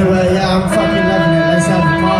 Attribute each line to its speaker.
Speaker 1: Anyway, yeah, I'm fucking loving it. Let's have a party.